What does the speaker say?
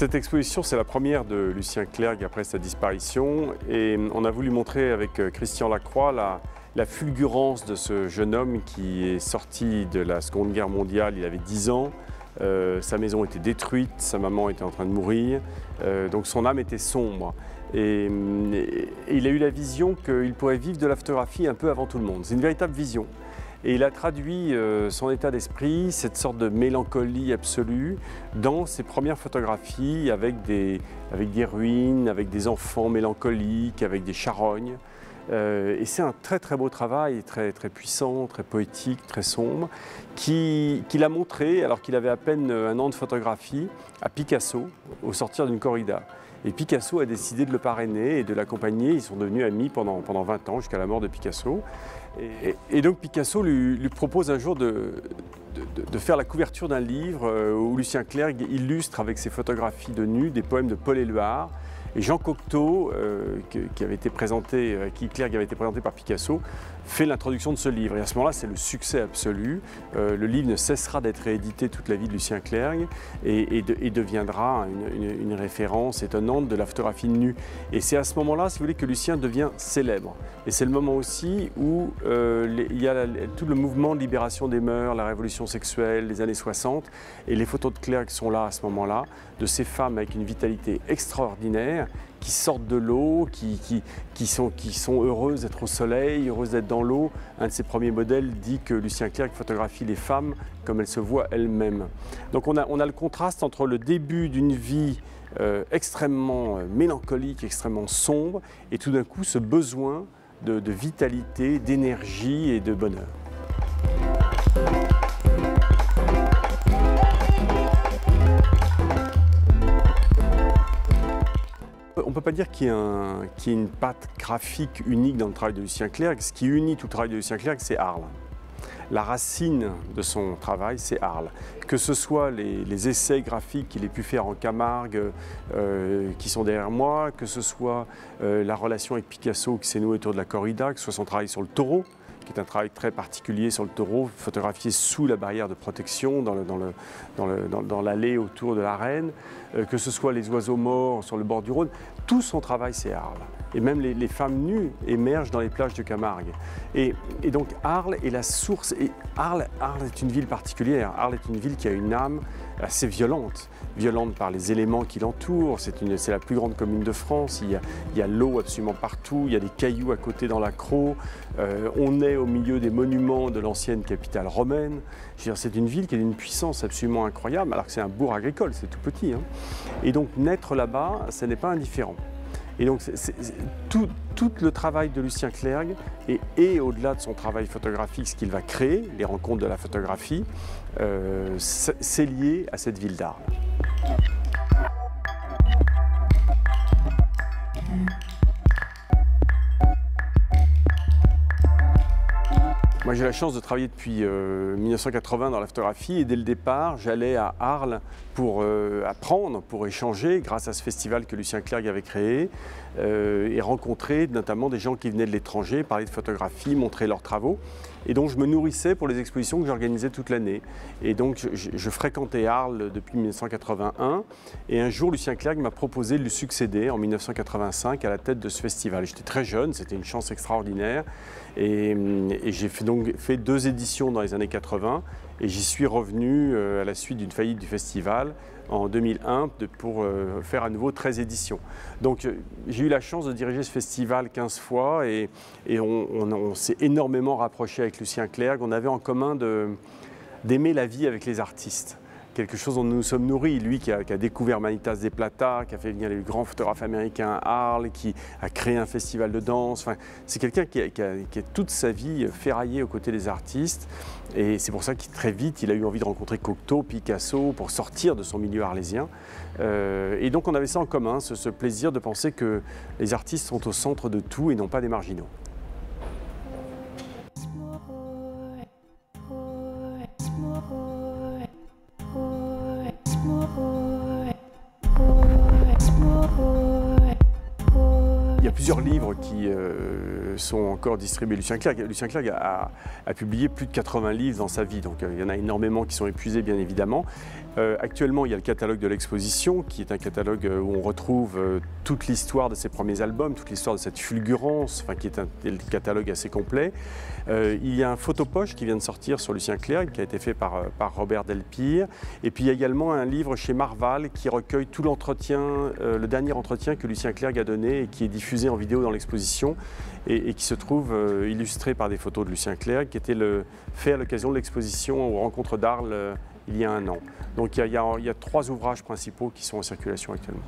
Cette exposition, c'est la première de Lucien Clerc après sa disparition et on a voulu montrer avec euh, Christian Lacroix la, fulgurance de ce jeune homme qui est sorti de la Seconde Guerre mondiale, il avait 10 ans, euh, sa maison était détruite, sa maman était en train de mourir, euh, donc son âme était sombre. Et, il a eu la vision qu'il pourrait vivre de la photographie un peu avant tout le monde. C'est une véritable vision. Et il a traduit euh, son état d'esprit, cette sorte de mélancolie absolue, dans ses premières photographies avec des, avec des ruines, avec des enfants mélancoliques, avec des charognes. Euh, et c'est un très très beau travail, très, très puissant, très poétique, très sombre, qu'il qui a montré alors qu'il avait à peine un an de photographie à Picasso au sortir d'une corrida. Et Picasso a décidé de le parrainer et de l'accompagner. Ils sont devenus amis pendant, pendant 20 ans, jusqu'à la mort de Picasso. Et, donc Picasso lui, propose un jour de faire la couverture d'un livre euh, où Lucien Clerc illustre avec ses photographies de nus des poèmes de Paul Éluard. Et Jean Cocteau, euh, qui, avait été présenté, euh, qui Clerc avait été présenté par Picasso, fait l'introduction de ce livre. Et à ce moment-là, c'est le succès absolu. Euh, le livre ne cessera d'être réédité toute la vie de Lucien Clerc et, et, de, et deviendra une, référence étonnante de la photographie nue. Et c'est à ce moment-là, si vous voulez, que Lucien devient célèbre. Et c'est le moment aussi où il y a tout le mouvement de libération des mœurs, la révolution sexuelle, les années 60. Et les photos de Clerc sont là à ce moment-là, de ces femmes avec une vitalité extraordinaire qui sortent de l'eau, qui, qui, sont, heureuses d'être au soleil, heureuses d'être dans l'eau. Un de ses premiers modèles dit que Lucien Clerc photographie les femmes comme elles se voient elles-mêmes. Donc on a, le contraste entre le début d'une vie euh, extrêmement mélancolique, extrêmement sombre, et tout d'un coup ce besoin de vitalité, d'énergie et de bonheur. On ne peut pas dire qu'il y, ait une patte graphique unique dans le travail de Lucien Clerc. Ce qui unit tout le travail de Lucien Clerc, c'est Arles. La racine de son travail, c'est Arles. Que ce soit les, les essais graphiques qu'il ait pu faire en Camargue, euh, qui sont derrière moi, que ce soit euh, la relation avec Picasso qui s'est nouée autour de la corrida, que ce soit son travail sur le taureau, qui est un travail très particulier sur le taureau, photographié sous la barrière de protection, dans, l'allée autour de la reine, euh, que ce soit les oiseaux morts sur le bord du Rhône, tout son travail c'est Arles. Et même les, femmes nues émergent dans les plages de Camargue. Et, donc Arles est la source, et Arles, Arles est une ville particulière, Arles est une ville qui a une âme assez violente, violente par les éléments qui l'entourent, c'est la plus grande commune de France, il y a, l'eau absolument partout, il y a des cailloux à côté dans la Crau, euh, on est au milieu des monuments de l'ancienne capitale romaine, c'est une ville qui a une puissance absolument incroyable, alors que c'est un bourg agricole, c'est tout petit. Hein. Et donc naître là-bas, ce n'est pas indifférent. Et donc tout, le travail de Lucien Clerc et, et au-delà de son travail photographique, ce qu'il va créer, les rencontres de la photographie, euh, c'est lié à cette ville d'Arles. Moi j'ai la chance de travailler depuis euh, 1980 dans la photographie et dès le départ j'allais à Arles pour euh, apprendre, pour échanger grâce à ce festival que Lucien Clerc avait créé euh, et rencontrer notamment des gens qui venaient de l'étranger, parler de photographie, montrer leurs travaux et donc je me nourrissais pour les expositions que j'organisais toute l'année. Et donc je, je, fréquentais Arles depuis 1981 et un jour Lucien Clerc m'a proposé de lui succéder en 1985 à la tête de ce festival. J'étais très jeune, c'était une chance extraordinaire et, et j'ai fait donc fait deux éditions dans les années 80 et j'y suis revenu euh, à la suite d'une faillite du festival en 2001 de, pour euh, faire à nouveau 13 éditions. Donc euh, j'ai eu la chance de diriger ce festival 15 fois et, on, on s'est énormément rapproché avec Lucien Clerc. On avait en commun d'aimer la vie avec les artistes quelque chose dont nous nous sommes nourris. Lui qui a, découvert Manitas des Plata, qui a fait venir les grands photographes américains à Arles, qui a créé un festival de danse. Enfin, c'est quelqu'un qui, a toute sa vie ferraillé aux côtés des artistes. Et c'est pour ça qu'il très vite, il a eu envie de rencontrer Cocteau, Picasso, pour sortir de son milieu arlésien. Euh, et donc on avait ça en commun, ce plaisir de penser que les artistes sont au centre de tout et non pas des marginaux. more. A plusieurs livres qui sont encore distribués. Lucien Clerc, a, publié plus de 80 livres dans sa vie, donc il y en a énormément qui sont épuisés bien évidemment. Euh, actuellement, il y a le catalogue de l'exposition, qui est un catalogue euh, où on retrouve euh, toute l'histoire de ses premiers albums, toute l'histoire de cette fulgurance, qui est un, catalogue assez complet. il y a un photopoche qui vient de sortir sur Lucien Clerc, qui a été fait par, par Robert Delpire. Et puis il y a également un livre chez Marval qui recueille tout l'entretien, le dernier entretien que Lucien Clerc a donné et qui est diffusé en vidéo dans l'exposition et, qui se trouve illustré par des photos de Lucien Clerc, qui était le, fait à l'occasion de l'exposition aux rencontres d'Arles il y a un an. Donc il y a, trois ouvrages principaux qui sont en circulation actuellement.